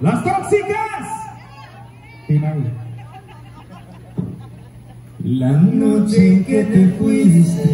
¡Las tóxicas! La noche que te fuiste